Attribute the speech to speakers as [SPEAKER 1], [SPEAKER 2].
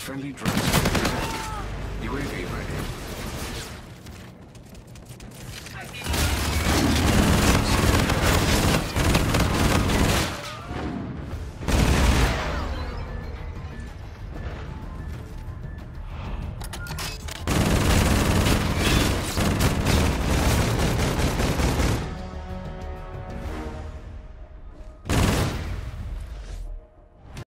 [SPEAKER 1] Friendly drones.